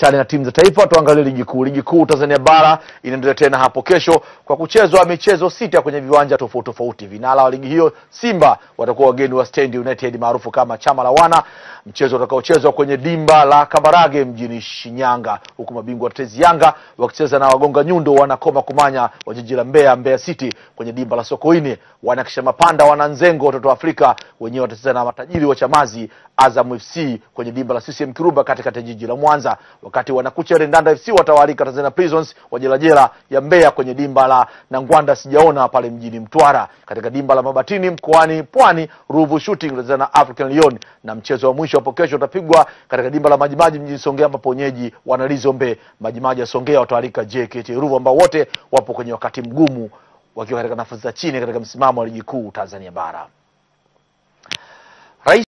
chane na timu za taifa. Tuangalie ligi kuu. Ligi kuu Tanzania bara inaendelea tena hapo kesho kwa kuchezwa michezo sita kwenye viwanja tofauti tofauti. Vinara wa ligi hiyo Simba watakuwa wageni wa Stand United maarufu kama chama la wana, mchezo utakaochezwa kwenye dimba la Kambarage mjini Shinyanga, huku mabingwa watetezi Yanga wakicheza na wagonga nyundo wanakoma kumanya wa jiji la Mbeya, Mbeya City kwenye dimba la Sokoine. Wanakisha mapanda wana Nzengo watoto wa Afrika wenyewe watacheza na matajiri wa Chamazi Azam FC kwenye dimba la CCM Kiruba katikati ya jiji la Mwanza, wakati wanakucha Rendanda FC watawalika Tanzania Prisons wa jelajela ya Mbeya kwenye dimba la Nangwanda sijaona pale mjini Mtwara. Katika dimba la Mabatini mkoani Pwani, Ruvu Shooting na African Lion, na mchezo wa mwisho hapo kesho utapigwa katika dimba la Majimaji mjini Songea, ambapo wenyeji wanalizombe Majimaji ya Songea watawalika JKT Ruvu ambao wote wapo kwenye wakati mgumu wakiwa katika nafasi za chini katika msimamo wa ligi kuu Tanzania bara.